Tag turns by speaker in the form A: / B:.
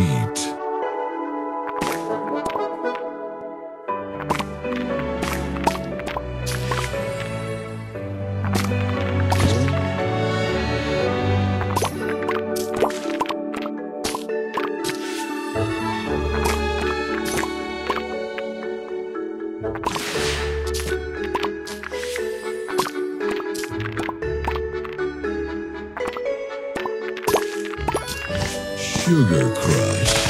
A: Eat. Sugar Crush.